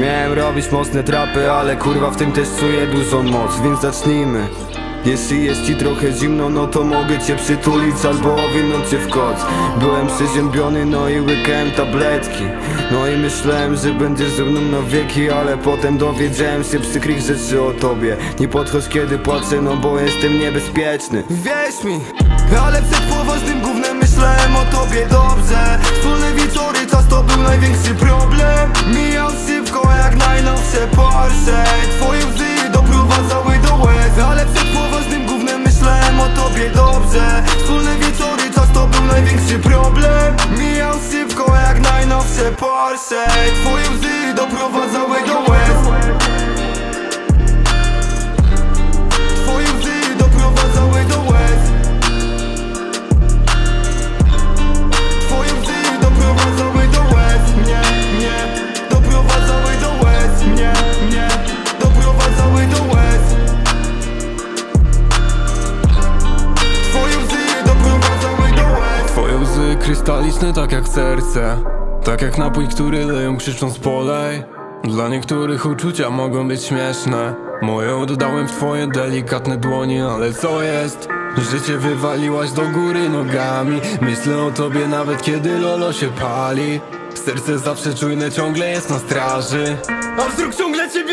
Miałem robić mocne trapy, ale kurwa w tym też czuję dużą moc Więc zacznijmy. Jeśli jest ci trochę zimno, no to mogę cię przytulić albo owinąć cię w koc. Byłem przeziębiony, no i łykałem tabletki. No i myślałem, że będziesz ze mną na wieki Ale potem dowiedziałem się przykrych rzeczy o tobie. Nie podchodź kiedy płaczę, no bo jestem niebezpieczny. Wierz mi, ale przed poważnym gównem myślałem o tobie dobrze. Wspólne wieczory, krystaliczne tak jak serce. Tak jak napój, który leją krzycząc polej. Dla niektórych uczucia mogą być śmieszne. Moje oddałem w twoje delikatne dłoni Ale co jest? Życie wywaliłaś do góry nogami. Myślę o tobie nawet kiedy lolo się pali. Serce zawsze czujne ciągle jest na straży. A wzrok ciągle ciebie